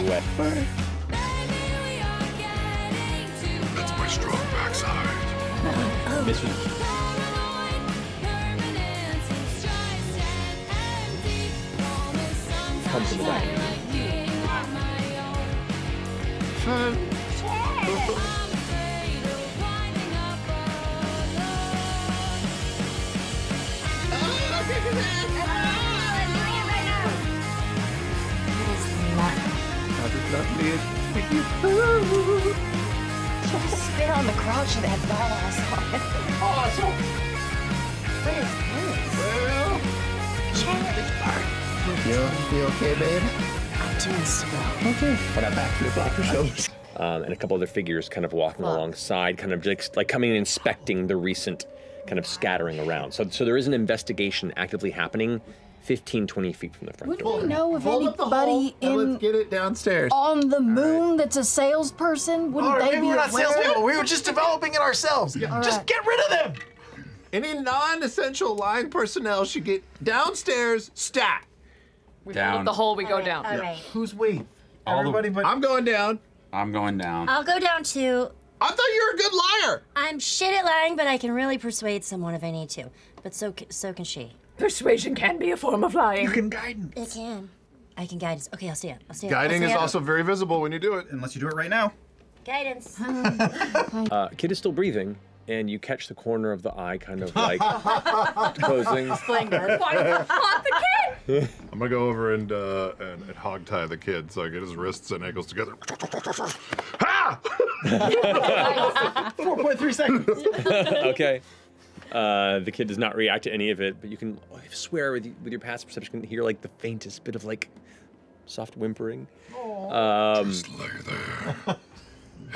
anyway. You, you okay, babe? I'm doing swell. Okay. What a backflip off your shoulders. um, and a couple other figures kind of walking Fuck. alongside, kind of just like coming and inspecting the recent kind of scattering around. So, so there is an investigation actively happening 15, 20 feet from the front Would door. we know if Hold up the hole anybody in let's get it downstairs. on the moon that's a salesperson? Wouldn't Oh, they maybe be we're not aware? salespeople. We were just developing it ourselves. Just right. get rid of them. Any non-essential line personnel should get downstairs stat. We Down. fill up the hole, we go down. All right. Who's we? All the- Everybody but I'm going down. I'm going down. I'll go down to. I thought you were a good liar. I'm shit at lying, but I can really persuade someone if I need to. But so ca- so can she. Persuasion can be a form of lying. you can guidance. It can. I can guidance. Okay, I'll stay up. I'll stay up. Guiding I'll is stay up. also very visible when you do it. Unless you do it right now. guidance. Uh, kid is still breathing, and you catch the corner of the eye kind of like closing. Why do the kid? I'm gonna go over and uh, and, and hog tie the kid so I get his wrists and ankles together. ha! 4.3 seconds. okay. Uh, the kid does not react to any of it, but you can swear with, with your passive perception, you can hear like the faintest bit of like soft whimpering. Um, Just lay there.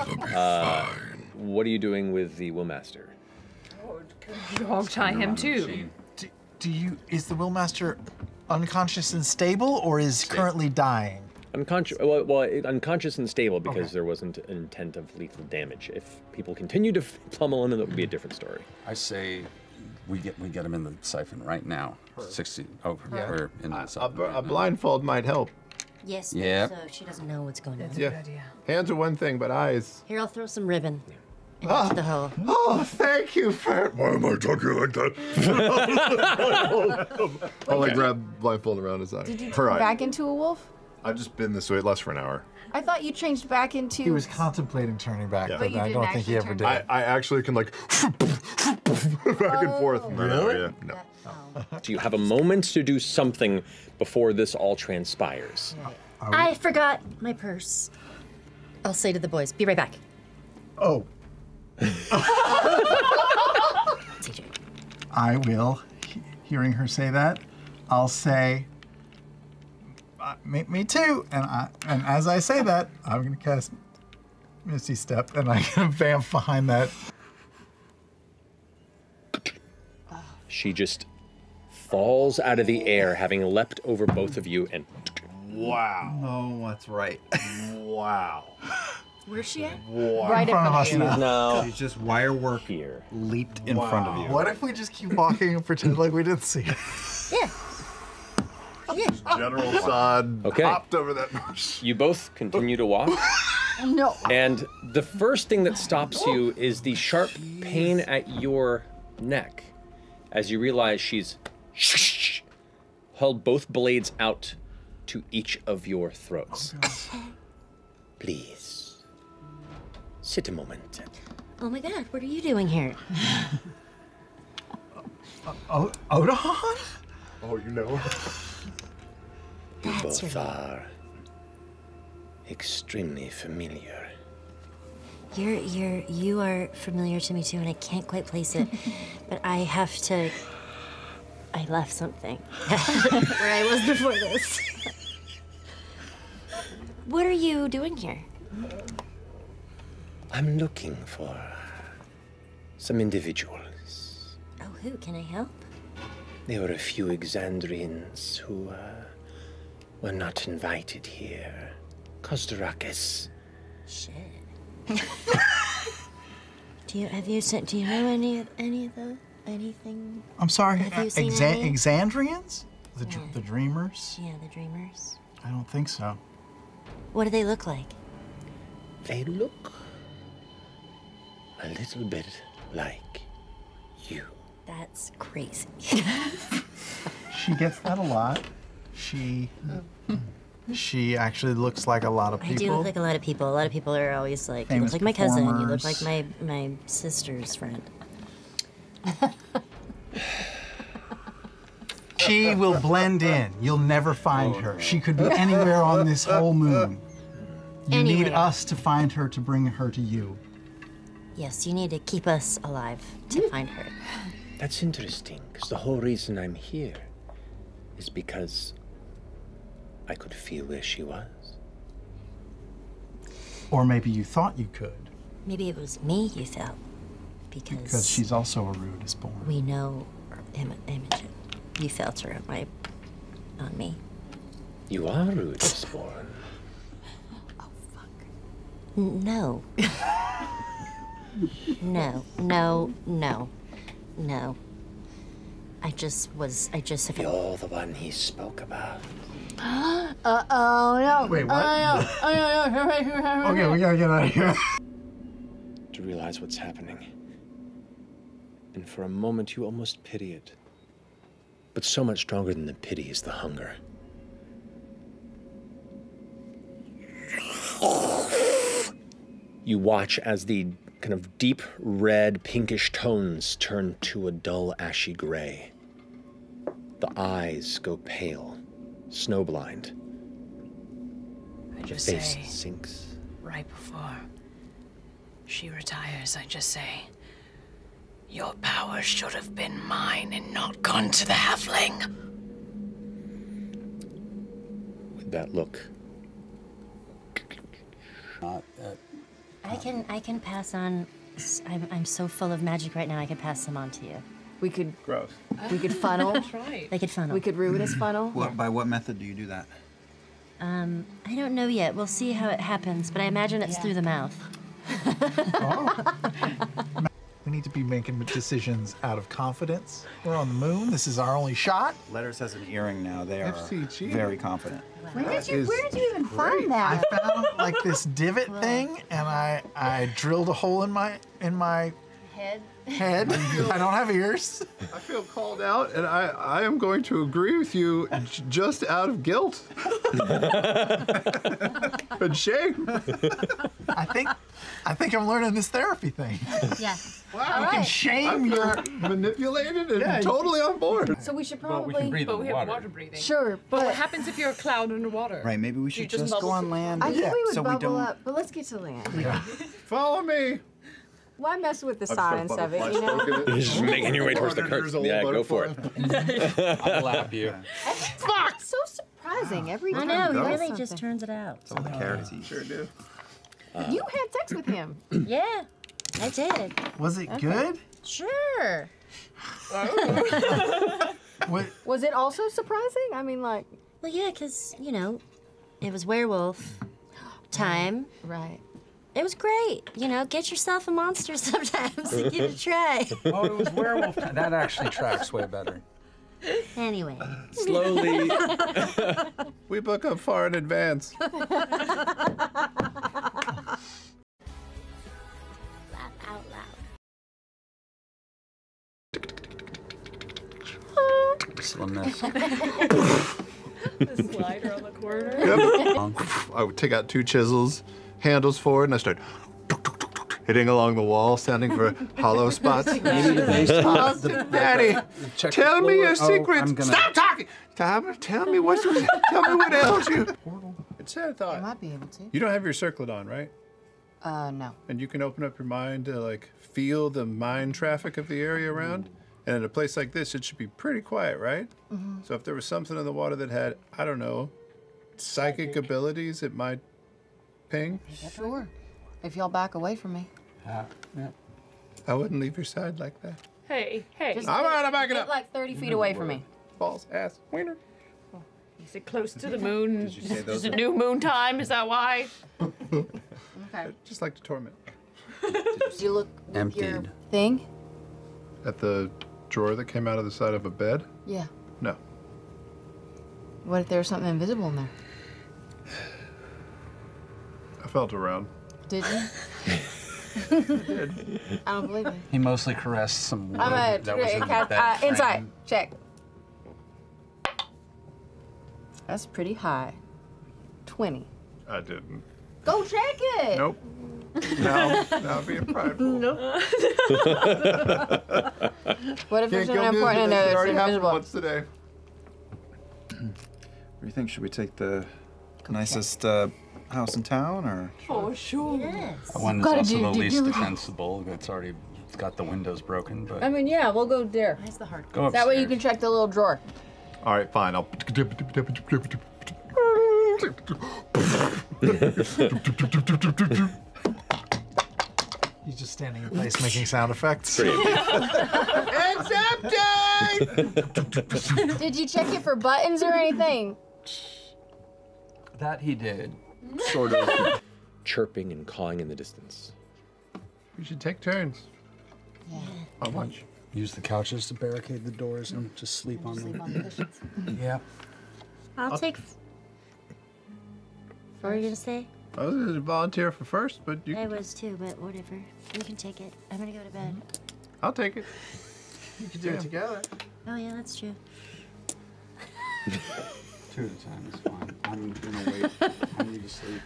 It'll be Uh, fine. What are you doing with the Willmaster? Hog tie him Around the too. machine. do, do you? Is the Willmaster unconscious and stable, or is currently dying? Unconscious, well, well it- unconscious and stable because Okay. there wasn't an intent of lethal damage. If people continue to f- pummel him, that would be a different story. I say we get we get him in the siphon right now. 60 over Yeah. or in the A, siphon. bl- right a blindfold might help. yes. Yeah. So she doesn't know what's going on. Yeah. Hands are one thing, but eyes. Here, I'll throw some ribbon into Ah. the hole. Oh, thank you for. Why am I talking like that? I'll like grab blindfold around his eye. Did you turn back into a wolf? I've just been this way. It lasts for an hour. I thought you changed back into. He was contemplating turning back, Yeah. but, But you I didn't don't think he actually ever turn did. I, I actually can like back and forth. Oh. Really? Yeah. No. So you have a moment to do something before this all transpires. I forgot my purse. I'll say to the boys, be right back. oh, CJ. I will. he- Hearing her say that, I'll say, uh, me, me too. And I, and as I say that, I'm gonna cast Misty Step, and I'm gonna vamp behind that. She just falls out of the air, having leapt over both of you, and Wow. Oh, that's right. Wow. Where's she at? right in front of us you. now. now She's just wire work here. leaped in front of you. What if we just keep walking and pretend like we didn't see it? Yeah. Yeah. General Sod Okay. hopped over that bush. You both continue to walk, No. and the first thing that stops you is the sharp pain at your neck as you realize she's held both blades out to each of your throats. Oh, Please, sit a moment. Oh my god, what are you doing here? Oh, oh, o- Otohan? Oh, you know. You That's both your- are extremely familiar. You're you're you are familiar to me too, and I can't quite place it. but I have to. I left something where I was before this. what are you doing here? I'm looking for some individuals. Oh, who can I help? There were a few Exandrians who uh, were not invited here. Kostorakis. Shit. do you have you sent? Do you know any of any of the anything? I'm sorry, Have you seen Exa- any? Exandrians? The, Yeah. the Dreamers? Yeah, the Dreamers. I don't think so. What do they look like? They look a little bit like you. That's crazy. She gets that a lot. She she actually looks like a lot of people. I people. do look like a lot of people. A lot of people are always like, you look like my cousin. You look like my my sister's friend. She will blend in. You'll never find oh, her. She could be anywhere on this whole moon. You need us to find her to bring her to you. Yes, you need to keep us alive to hmm. find her. That's interesting, because the whole reason I'm here is because I could feel where she was. Or maybe you thought you could, Maybe it was me you felt because, because she's also a Ruidus born. we know Im- Imogen. You felt her on my on me. You are Ruidus born. N- No. no, no, no, no. I just was. I just. You're the one he spoke about. Uh oh, no. Wait, what? Oh, no. Oh, no, no. Okay, we gotta get out of here. To realize what's happening. And for a moment, you almost pity it. But so much stronger than the pity is the hunger. You watch as the kind of deep red, pinkish tones turn to a dull, ashy gray. The eyes go pale, snowblind. I The just face say, sinks. right before she retires, I just say, Your power should have been mine and not gone to the halfling. With that look, Not at I can. I can pass on. s- I'm. I'm so full of magic right now. I could pass them on to you. We could Gross. we could funnel. That's right. They could funnel. We could ruin his funnel. What, by what method do you do that? Um, I don't know yet. We'll see how it happens, but I imagine it's through the mouth. We need to be making decisions out of confidence. We're on the moon. This is our only shot. Letters has an earring now. They are FCG. very confident. Where did you Where did you even find that? I found like this divot thing, and I I drilled a hole in my in my Head. head. I don't have ears. I feel called out, and I, I am going to agree with you just out of guilt and shame. I think I think I'm learning this therapy thing. Yeah. Wow, You can shame your. manipulated and Yeah, totally on board. So we should well, probably. we can breathe But we the have water. water breathing. Sure, But but what happens if you're a cloud underwater? Right, maybe we should just just, go on land. I think Yeah, we would so we bubble don't- up. But let's get to land. Follow me. Why mess with the I'm science of it? You know. it. You're just making your way towards the 400 curtain. Yeah, go for it. I'll lap you. Fuck! So surprising every time. I know. He really something. just turns it out. It's All the carrots eat. Sure do. You had sex with him. Yeah, I did. Was it good? Sure. What, Was it also surprising? I mean, like, Well, yeah, because, you know, it was werewolf time. right. It was great. You know, get yourself a monster sometimes and give it a try. Oh, it was werewolf. That actually tracks way better. Anyway. Slowly, We book up far in advance. Laugh out loud. Still a miss. The slider on the corner. I would take out two chisels, handles forward, and I start hitting along the wall, sounding for hollow spots. Maybe the base Oh, Daddy, check tell me your Oh, secrets. I'm gonna- Stop talking. Tell me, tell me what's tell me what ails you. It's a I thought. I might be able to. You don't have your circlet on, right? Uh, no. And you can open up your mind to like feel the mind traffic of the area around. And in a place like this, it should be pretty quiet, right? Mm -hmm. So if there was something in the water that had, I don't know, psychic abilities, it might ping. Sure. If y'all back away from me. Ah, yeah. I wouldn't leave your side like that. Hey, hey. Just All right, I'm backing get up. like 30 feet away from me. Balls, ass, wiener. Is it close to the moon? Did you say Is it are- new moon time? Is that why? Okay. Just like to torment. Do you look with your Emptied. thing? At the drawer that came out of the side of a bed? Yeah. No. What if there was something invisible in there? Felt around. Did you? I don't believe it. He mostly caressed some wood I'm a that was in the cast, bed uh, frame. inside. Check. That's pretty high. Twenty. I didn't. Go check it. Nope. Now, now being prideful. Nope. what if there's Can't something go important in visit. It that's already happened invisible? once today. What do you think? Should we take the nicest uh, house in town, or Oh, sure. The one that's Gotta also do the due least diligence. defensible. It's already it's got the windows broken, but I mean, yeah, we'll go there. Where's the hard go That way you upstairs. can check the little drawer. All right, fine. I'll. He's just standing in place making sound effects. It's empty! Did you check it for buttons or anything? That he did. Sort of. Chirping and cawing in the distance. We should take turns. Yeah. How much? Use the couches to barricade the doors and just sleep on Sleep them. on the cushions. Yeah. I'll take. What were you gonna say? I was going to volunteer for first, but you. I was too, but whatever. You can take it. I'm gonna go to bed. Mm-hmm. I'll take it. You can do it together. Oh yeah, that's true. Two at a time is fine. I'm gonna wait. I need to sleep.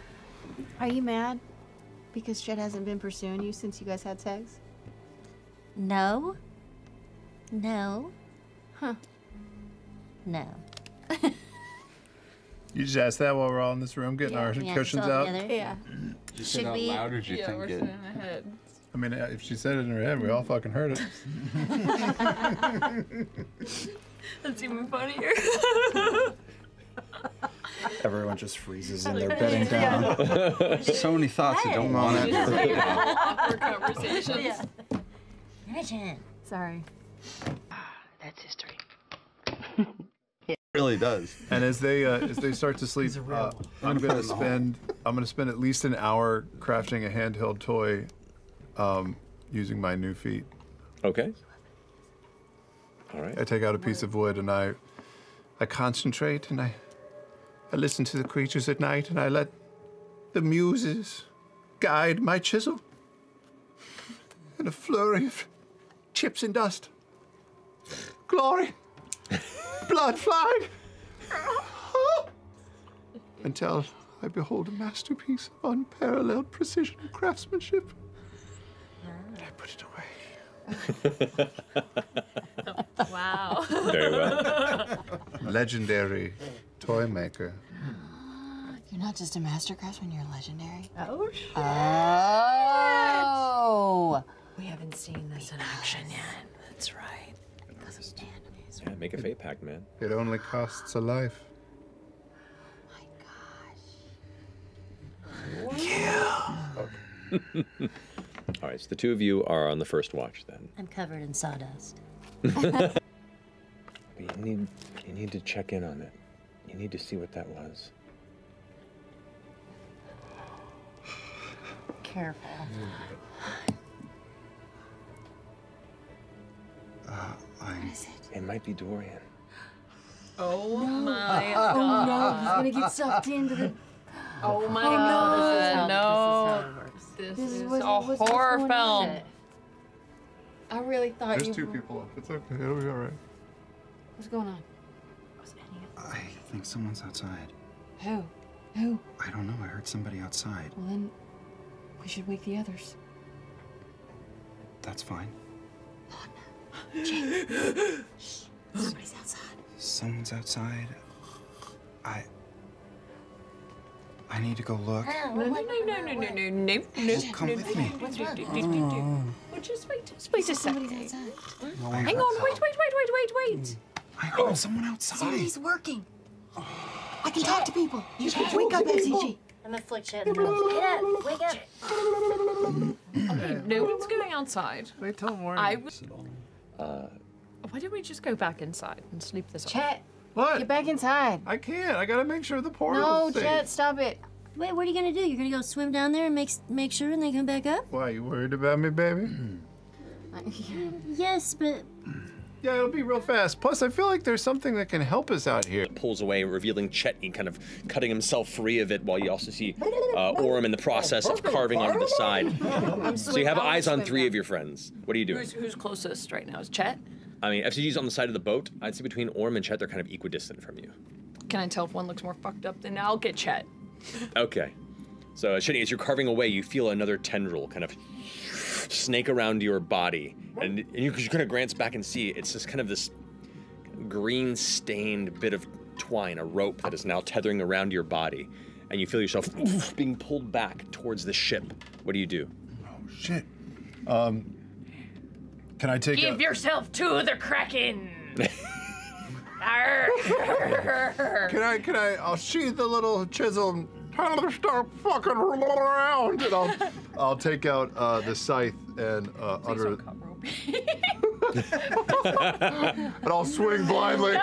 Are you mad? Because Chet hasn't been pursuing you since you guys had sex? No. No. Huh. No. You just asked that while we're all in this room getting Yeah, our yeah, cushions it's all out. together. Yeah. Did you Should say it out we- loud or did you Yeah, think we're it? sitting in the head. I mean, uh, if she said it in her head, we all fucking heard it. That's even funnier. everyone just freezes in their bedding down? So many thoughts I don't want to. Just like awkward conversations. Imagine. Sorry. That's history. It really does. And as they uh, as they start to sleep, uh. I'm gonna in the hole. spend I'm gonna spend at least an hour crafting a handheld toy, um, using my new feet. Okay. All right. I take out a piece of wood and I I concentrate and I I listen to the creatures at night and I let the muses guide my chisel. In a flurry of chips and dust. Glory. Blood flying. Until I behold a masterpiece of unparalleled precision and craftsmanship. And I put it away. Wow. Very well. Legendary toy maker. You're not just a master craftsman, you're legendary. Oh. shit. Oh! We haven't seen this in action yet. That's right. Yeah, make a fate pact, man. It only costs a life. My gosh. Yeah. Okay. All right, so the two of you are on the first watch then. I'm covered in sawdust. But you need you need to check in on it. You need to see what that was. Careful. Uh, I, It might be Dorian. Oh my Oh god. no, he's gonna get sucked into the. Oh my Oh, no, god. this is how- no. This This is what- a what's- what's horror going film. I really thought There's you. two people up. It's okay. It'll be all right. What's going on? I think someone's outside. Who? Who? I don't know. I heard somebody outside. Well, then we should wake the others. That's fine. Jake. Shh. Somebody's outside. Someone's outside. I. I need to go look. No, no, no, no, no, no, no, no. Come with me. Just wait. Just wait a second. Hang on. Wait, wait, wait, wait, wait, wait. I heard someone outside. Somebody's working. I can talk to people. You can wake up, FCG. I'm gonna flick shit in the mouth. Get up! Wake up! Okay, no one's going outside. Wait till morning. I would. Uh, Why don't we just go back inside and sleep this off? Chet, What? get back inside. I can't. I gotta make sure the portal's No, safe. Chet, stop it. Wait, what are you gonna do? You're gonna go swim down there and make make sure and then come back up? Why, you worried about me, baby? Yes, but Yeah, it'll be real fast. Plus, I feel like there's something that can help us out here. Pulls away, revealing Chetney kind of cutting himself free of it, while you also see uh, Orym in the process of carving onto the side. So you have eyes on three of your friends. What are you doing? Who's, who's closest right now? Is Chet? I mean, FCG's on the side of the boat. I'd say between Orym and Chet, they're kind of equidistant from you. Can I tell if one looks more fucked up? Then I'll get Chet. Okay. So, Chetney, as you're carving away, you feel another tendril kind of snake around your body. And, and you, you kind of glance back and see it's just kind of this green stained bit of twine, a rope that is now tethering around your body. And you feel yourself being pulled back towards the ship. What do you do? Oh shit. Um, can I take Give a... yourself to the Kraken. Arr. Can I, can I, I'll sheathe the little chisel and start fucking rolling around and I'll, I'll take out uh, the scythe and uh, under... and I'll swing blindly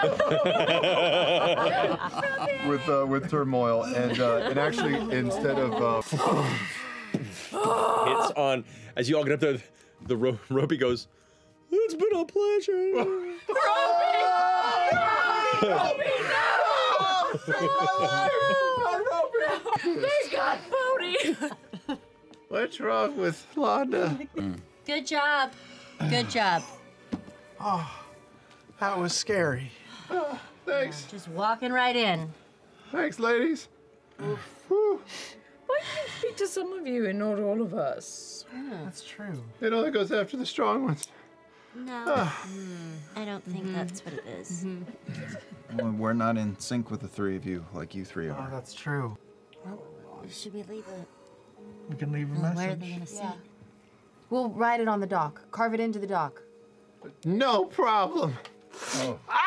with uh, with turmoil and uh, and actually instead of uh, Hits on, as you all get up there, the ro- ropey goes, It's been a pleasure. They got Bodie. what's wrong with Laudna? Good job. Good job. Oh, that was scary. Ah, thanks. Just walking right in. Thanks, ladies. Why do you speak to some of you and not all of us? That's true. It only goes after the strong ones. No. Ah. Mm-hmm. I don't think mm-hmm. that's what it is. Mm-hmm. Well, we're not in sync with the three of you like you three oh, are. Oh, that's true. Should we leave it? We can leave a Well, message. where are they gonna see? Yeah. We'll write it on the dock. Carve it into the dock. No problem. Ah!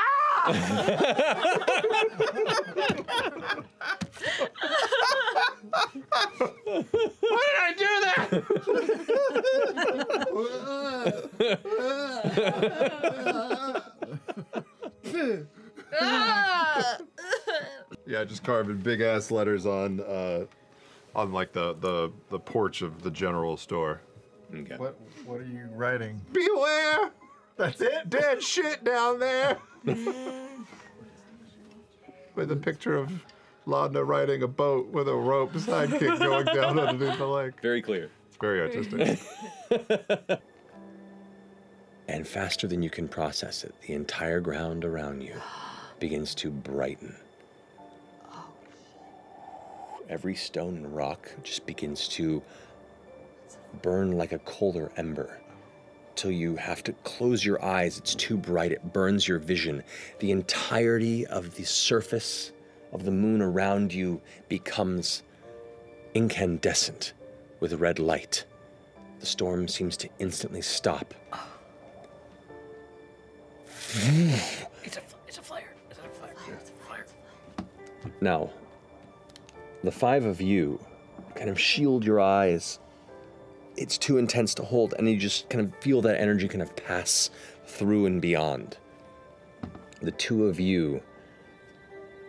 Why did I do that? Yeah, just carving big ass letters on uh, on like the, the the porch of the general store. Okay. What What are you writing? Beware! That's it. Dead shit down there. with a picture of Laudna riding a boat with a rope sidekick going down underneath the lake. Very clear. It's very artistic. And faster than you can process it, the entire ground around you begins to brighten. Every stone and rock just begins to burn like a colder ember till you have to close your eyes. It's too bright, it burns your vision. The entirety of the surface of the moon around you becomes incandescent with red light. The storm seems to instantly stop. It's a, it's a flare. It's a flare. It's a flare. Now, the five of you kind of shield your eyes. It's too intense to hold, and you just kind of feel that energy kind of pass through and beyond. The two of you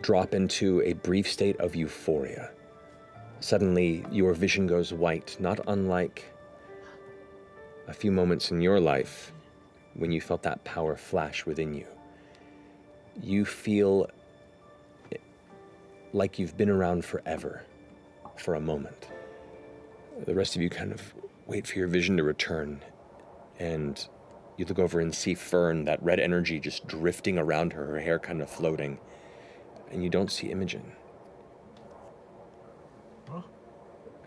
drop into a brief state of euphoria. Suddenly, your vision goes white, not unlike a few moments in your life when you felt that power flash within you. You feel like you've been around forever for a moment. The rest of you kind of wait for your vision to return, and you look over and see Fearne, that red energy just drifting around her, her hair kind of floating, and you don't see Imogen.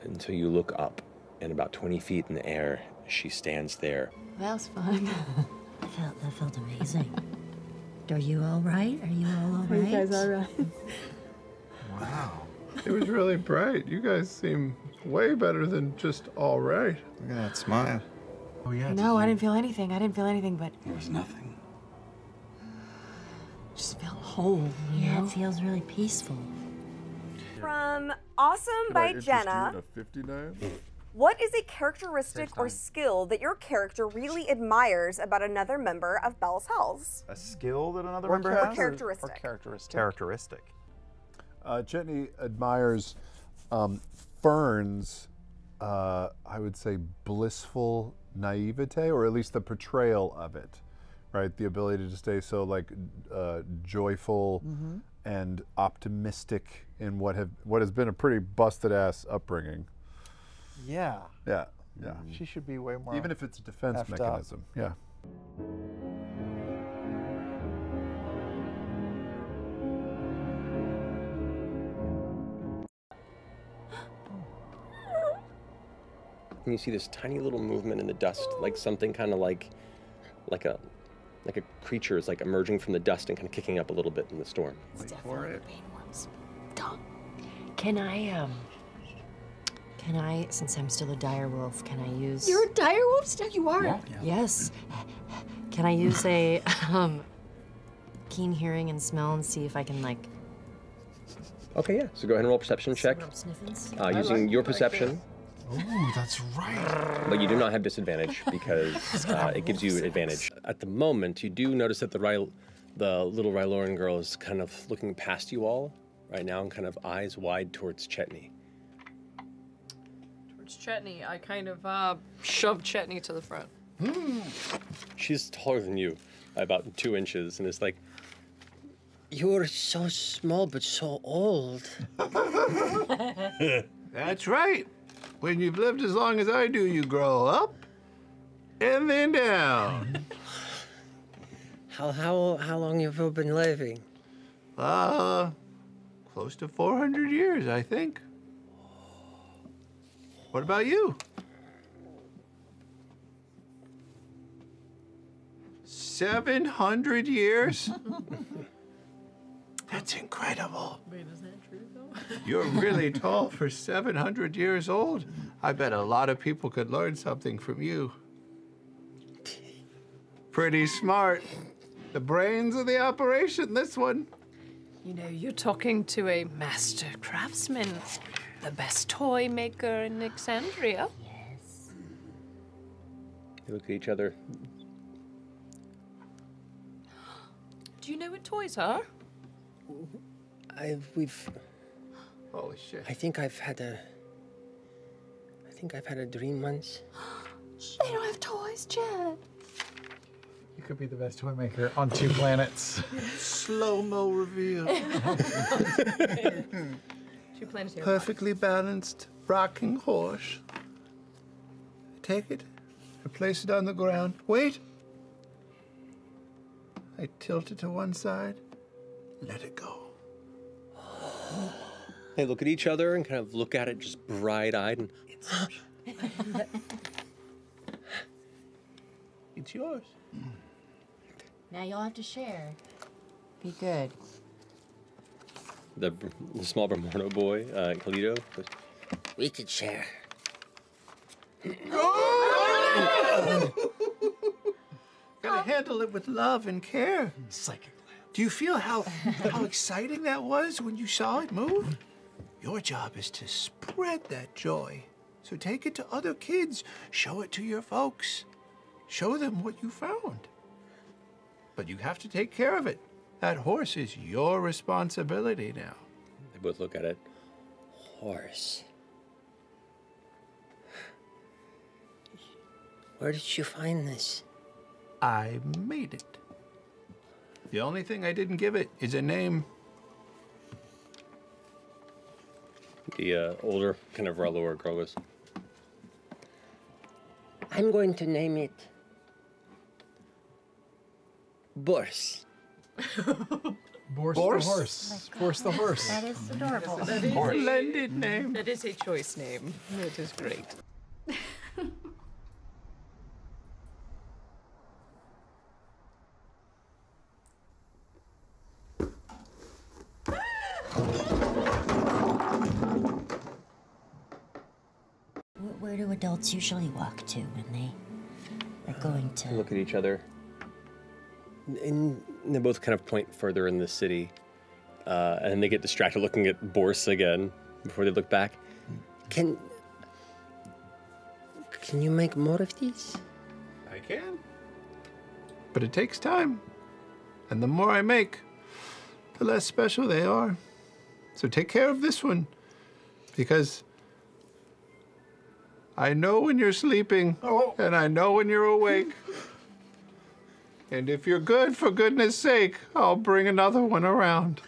Until you look up, and about 20 feet in the air, she stands there. That was fun. I felt, that felt amazing. Are you all right? Are you all all Are you guys all right? Wow. It was really bright. You guys seem way better than just all right. Look at that smile. Oh yeah. no, I didn't feel anything. I didn't feel anything, but There was nothing. just felt whole. Yeah, know? it feels really peaceful. From Awesome by Jenna. 59? What is a characteristic or skill that your character really admires about another member of Bell's Hells? A skill that another Or member char- has? characteristic. Or characteristic? Characteristic. Uh, Chetney admires um, Fearne's, uh, I would say, blissful naivete, or at least the portrayal of it, right? The ability to stay so like uh, joyful Mhm. and optimistic in what have what has been a pretty busted ass upbringing. Yeah. Yeah, yeah. She should be way more. Even if it's a defense effed up. mechanism. Yeah. And you see this tiny little movement in the dust, like something kind of like, like a, like a creature is like emerging from the dust and kind of kicking up a little bit in the storm. Can I, um. Can I, since I'm still a dire wolf, can I use. You're a dire wolf still? You are? Yeah. Yes. Can I use a um, keen hearing and smell and see if I can, like. Okay, yeah. So go ahead and roll perception check. Uh, using your perception, Ooh, that's right. but you do not have disadvantage because uh, it gives you advantage. At the moment, you do notice that the Ry- the little Ryloran girl is kind of looking past you all right now and kind of eyes wide towards Chetney. Towards Chetney, I kind of uh, shove Chetney to the front. She's taller than you by about two inches and is like, You're so small but so old. That's right. When you've lived as long as I do, you grow up and then down. How how how long have you been living? Uh, close to 400 years, I think. What about you? Seven hundred years? That's incredible. Wait, You're really tall for 700 years old. I bet a lot of people could learn something from you. Pretty smart. The brains of the operation, this one. You know, you're talking to a master craftsman, the best toy maker in Exandria. Yes. They look at each other. Do you know what toys are? I've we've Holy shit. I think I've had a I think I've had a dream once. They don't have toys, Chad. You could be the best toy maker on two planets. Slow mo reveal. Two planetary. Perfectly balanced rocking horse. I take it, I place it on the ground. Wait. I tilt it to one side, let it go. They look at each other and kind of look at it just bright-eyed and It's yours. Now you'll have to share. Be good. the, the small Bermuda boy, uh, Kalito, goes, We could share. Gotta handle it with love and care. Psychic Do you feel how how exciting that was when you saw it move? Your job is to spread that joy. So take it to other kids. Show it to your folks. Show them what you found. But you have to take care of it. That horse is your responsibility now. They both look at it. Horse. Where did you find this? I made it. The only thing I didn't give it is a name. The uh, older kind of Rallor girl goes, I'm going to name it Boris. Borse, Borse? the horse. Borse the horse. That is adorable. That is, a Blended name. that is a choice name. That is great. Wh- Where do usually walk to when they are going to? look at each other. And they both kind of point further in the city. Uh, and they get distracted looking at Boris again before they look back. Can. Can you make more of these? I can. But it takes time. And the more I make, the less special they are. So take care of this one. Because I know when you're sleeping, oh. and I know when you're awake. And if you're good, for goodness sake, I'll bring another one around.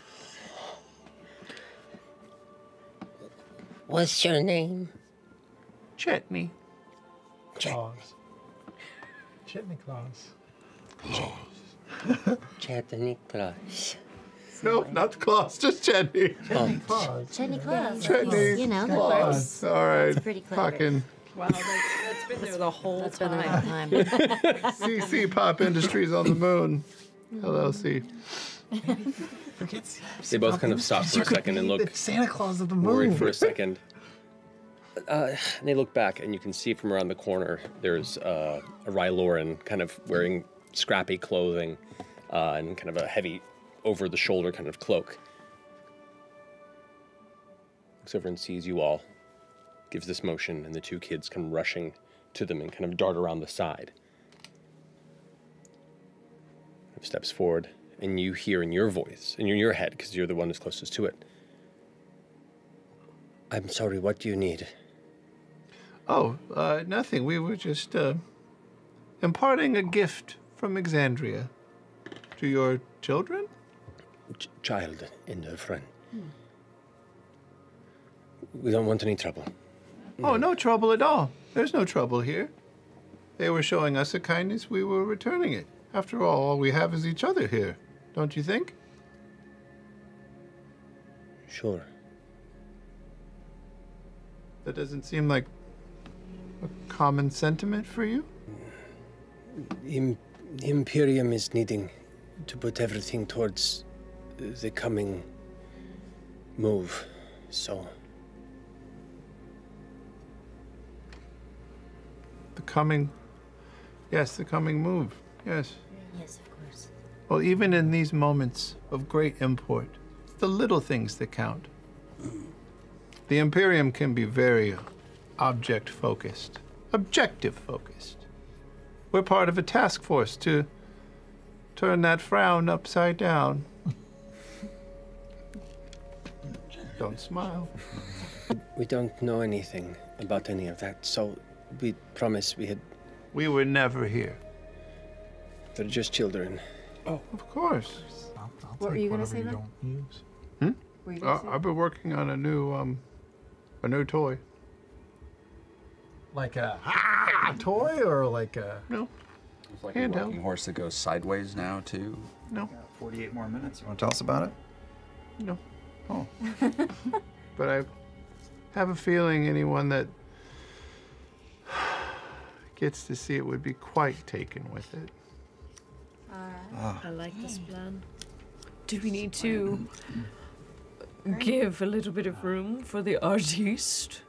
What's your name? Chetney. Claus. Chitney Claus. Claus. Chetney Claus. No, not Claus, just Chetney. Chitney oh. Claus. Chetney Claus. Chetney You know, that Claus. All right. That's pretty clever. Fucking Wow, that's, that's been there the whole That's been time. there the whole time. CC Pop Industries on the moon. LLC. They both kind of stop for a second and look Santa Claus of the moon. worried for a second. Uh, and they look back, and you can see from around the corner there's uh, a Ryloran kind of wearing scrappy clothing uh, and kind of a heavy over the shoulder kind of cloak. Looks over and sees you all, gives this motion, and the two kids come rushing to them and kind of dart around the side. Steps forward, and you hear in your voice, and in your, head, because you're the one who's closest to it. I'm sorry, what do you need? Oh, uh, nothing. We were just uh, imparting a gift from Exandria to your children. Ch- child and her friend. We don't want any trouble. Oh, no trouble at all. There's no trouble here. They were showing us a kindness, we were returning it. After all, all we have is each other here, don't you think? Sure. That doesn't seem like a common sentiment for you? Im- the Imperium is needing to put everything towards the coming move, so coming. Yes, the coming move. Yes. yes, of course. Well, even in these moments of great import, it's the little things that count. The Imperium can be very object focused, objective focused. We're part of a task force to turn that frown upside down. Don't smile. we don't know anything about any of that. So we promise we had. We were never here. They're just children. Oh, of course. What were you gonna say, Whatever then? don't use. Hmm? Were you Uh, say? I've been working on a new um, a new toy. Like a ah, toy or like a no. It's like a Handheld. rocking horse that goes sideways now too. No. 48 more minutes. You want to tell us about it? No. Oh. but I have a feeling anyone that gets to see it would be quite taken with it. Ah. I like this plan. Do we need to give a little bit of room for the artiste?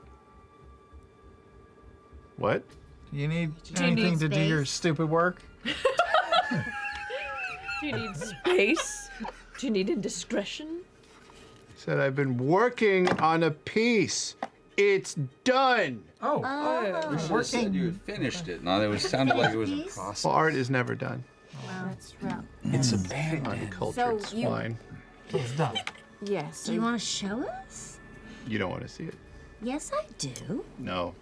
What? Do you need Do you anything need to do your stupid work? Do you need space? Do you need indiscretion? Said I've been working on a piece. It's done. Oh. oh. We should have said you had finished it. No, it was sounded like it was a process. Well, art is never done. Wow, That's rough. It's mm. a band. Uncultured So you- swine. It's done. Yes. Do you want to show us? You don't want to see it. Yes, I do. No,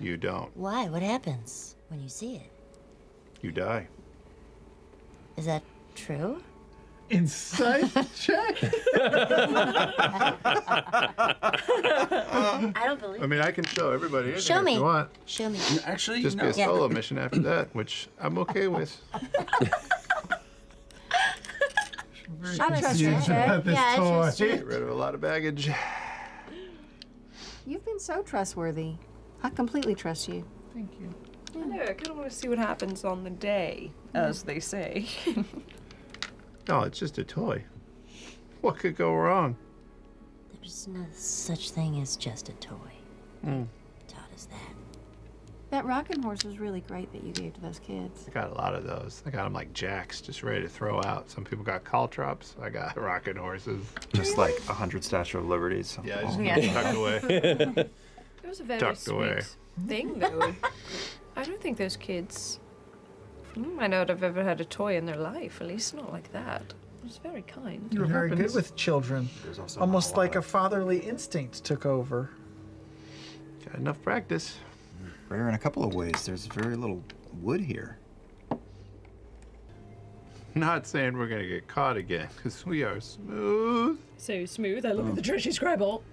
you don't. Why? What happens when you see it? You die. Is that true? Insight check. I don't believe. I mean, I can show everybody in Show here me. if you want. Show me. Actually, Just be no. a solo mission after that, which I'm okay with. I trust you, confused about this Yeah, I trust toy. you. Get rid of a lot of baggage. You've been so trustworthy. I completely trust you. Thank you. I know, I kind of want to see what happens on the day, as they say. No, it's just a toy. What could go wrong? There's no such thing as just a toy. Mm. Taught us that. That rocking horse was really great that you gave to those kids. I got a lot of those. I got them like jacks, just ready to throw out. Some people got caltrops. I got rocking horses. Just like a hundred Statue of Liberties. Yeah, just Yeah. tucked away. It was a very Tucked sweet away. thing, though. I don't think those kids mm, might not have ever had a toy in their life, at least not like that. It was very kind. You were very good with children. Also Almost a lot like a fatherly instinct took over. Got enough practice. Rare in a couple of ways. There's very little wood here. Not saying we're gonna get caught again, because we are smooth. So smooth. I look at the treasure scribble.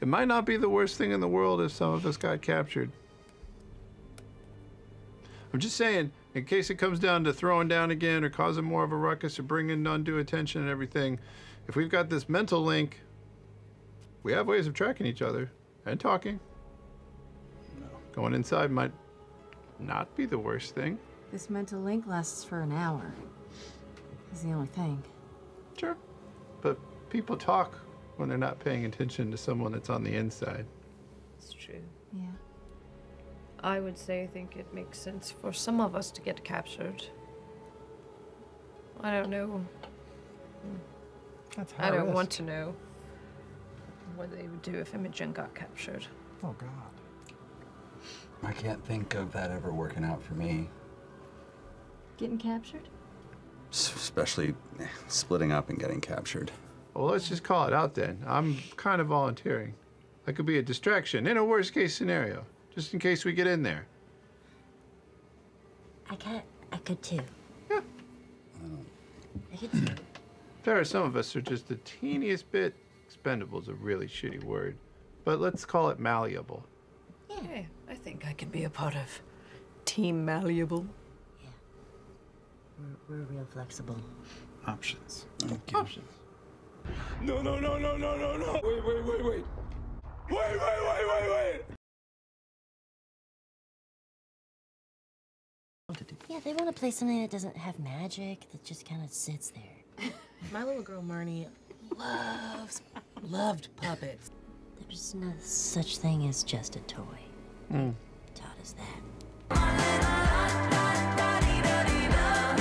It might not be the worst thing in the world if some of us got captured. I'm just saying, in case it comes down to throwing down again or causing more of a ruckus or bringing undue attention and everything, if we've got this mental link, we have ways of tracking each other and talking. Going inside might not be the worst thing. This mental link lasts for an hour. Is the only thing. Sure. But people talk when they're not paying attention to someone that's on the inside. It's true. Yeah. I would say I think it makes sense for some of us to get captured. I don't know. That's I don't want to know what they would do if Imogen got captured. Oh God. I can't think of that ever working out for me, Getting captured? S- especially splitting up and getting captured. Well, let's just call it out then. I'm kind of volunteering. That could be a distraction in a worst case scenario, just in case we get in there. I could, I could too. Yeah. I could too. There are some of us who are just the teeniest bit. Expendable is a really shitty word, but let's call it malleable. Yeah, I think I could be a part of Team Malleable. Yeah. We're, we're real flexible. Options. Options. No, no, no, no, no, no, no. Wait, wait, wait, wait. Wait, wait, wait, wait, wait. Yeah, they want to play something that doesn't have magic, that just kind of sits there. My little girl Marnie loves, loved puppets. There's no such thing as just a toy. Hmm. Taught us that.